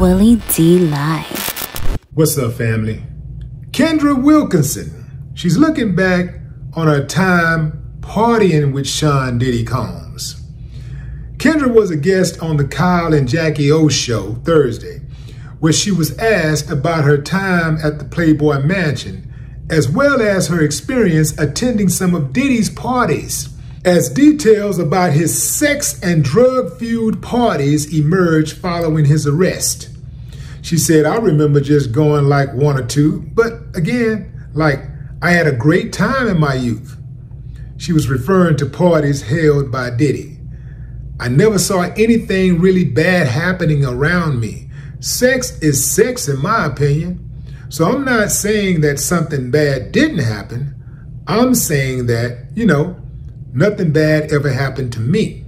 Willie D Live. What's up, family? Kendra Wilkinson. She's looking back on her time partying with Sean Diddy Combs. Kendra was a guest on the Kyle and Jackie O show Thursday, where she was asked about her time at the Playboy Mansion, as well as her experience attending some of Diddy's parties. As details about his sex and drug fueled parties emerged following his arrest. She said, I remember just going like one or two, but again, like I had a great time in my youth. She was referring to parties held by Diddy. I never saw anything really bad happening around me. Sex is sex, in my opinion. So I'm not saying that something bad didn't happen. I'm saying that, you know, Nothing bad ever happened to me.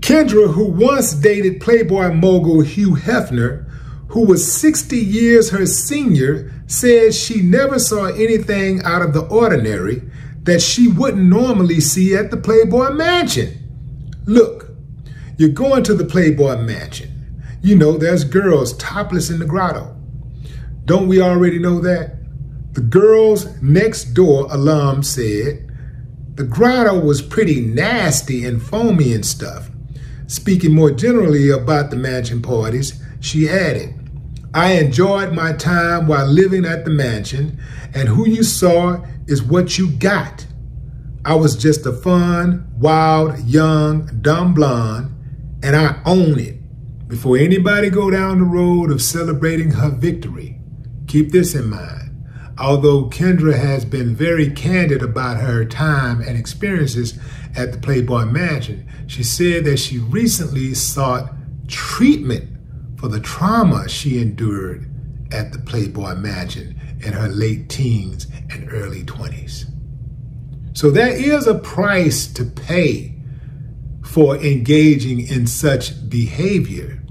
Kendra, who once dated Playboy mogul Hugh Hefner, who was 60 years her senior, says she never saw anything out of the ordinary that she wouldn't normally see at the Playboy Mansion. Look, you're going to the Playboy Mansion. You know, there's girls topless in the grotto. Don't we already know that? The girls next door alum said, the grotto was pretty nasty and foamy and stuff. Speaking more generally about the mansion parties, she added, I enjoyed my time while living at the mansion, and who you saw is what you got. I was just a fun, wild, young, dumb blonde, and I own it. Before anybody go down the road of celebrating her victory, keep this in mind. Although Kendra has been very candid about her time and experiences at the Playboy Mansion, she said that she recently sought treatment for the trauma she endured at the Playboy Mansion in her late teens and early 20s. So there is a price to pay for engaging in such behavior.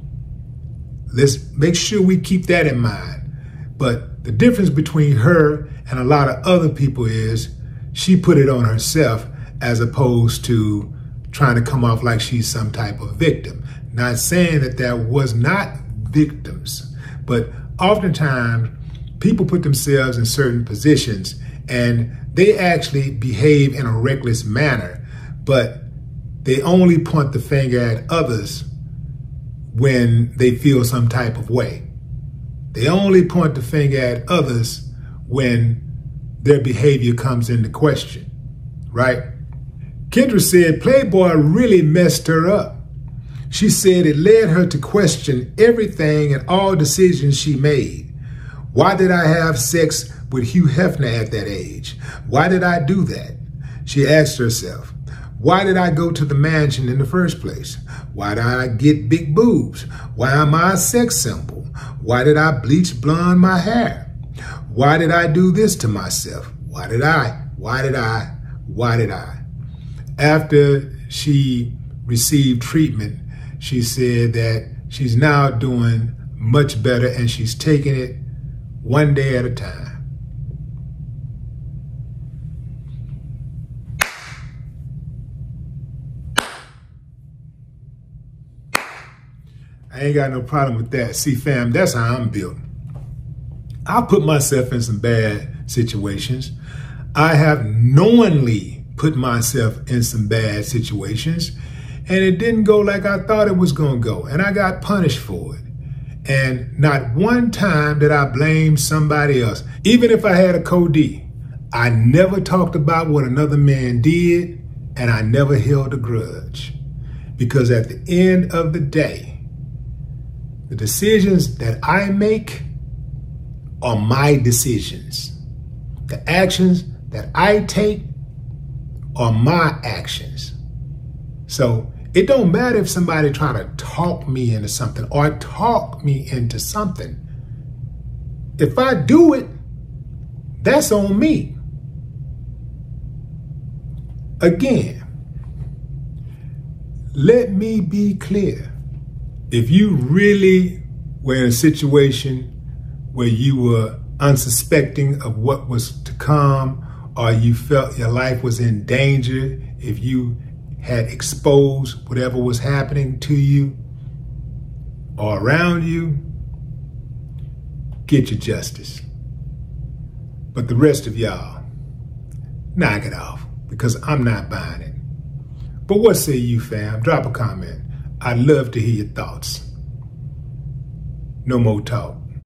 Let's make sure we keep that in mind. But the difference between her and a lot of other people is she put it on herself as opposed to trying to come off like she's some type of victim. Not saying that there was not victims, but oftentimes people put themselves in certain positions and they actually behave in a reckless manner, but they only point the finger at others when they feel some type of way. They only point the finger at others when their behavior comes into question, right? Kendra said Playboy really messed her up. She said it led her to question everything and all decisions she made. Why did I have sex with Hugh Hefner at that age? Why did I do that? She asked herself, why did I go to the mansion in the first place? Why did I get big boobs? Why am I a sex symbol? Why did I bleach blonde my hair? Why did I do this to myself? Why did I? Why did I? Why did I? After she received treatment, she said that she's now doing much better and she's taking it one day at a time. I ain't got no problem with that. See, fam, that's how I'm built. I put myself in some bad situations. I have knowingly put myself in some bad situations, and it didn't go like I thought it was going to go, and I got punished for it. And not one time did I blame somebody else. Even if I had a code I never talked about what another man did, and I never held a grudge. Because at the end of the day, the decisions that I make are my decisions. The actions that I take are my actions. So it don't matter if somebody try to talk me into something or talk me into something. If I do it, that's on me. Again, let me be clear if you really were in a situation where you were unsuspecting of what was to come, or you felt your life was in danger, if you had exposed whatever was happening to you or around you, get your justice. But the rest of y'all, knock it off because I'm not buying it. But what say you, fam? Drop a comment. I'd love to hear your thoughts. No more talk.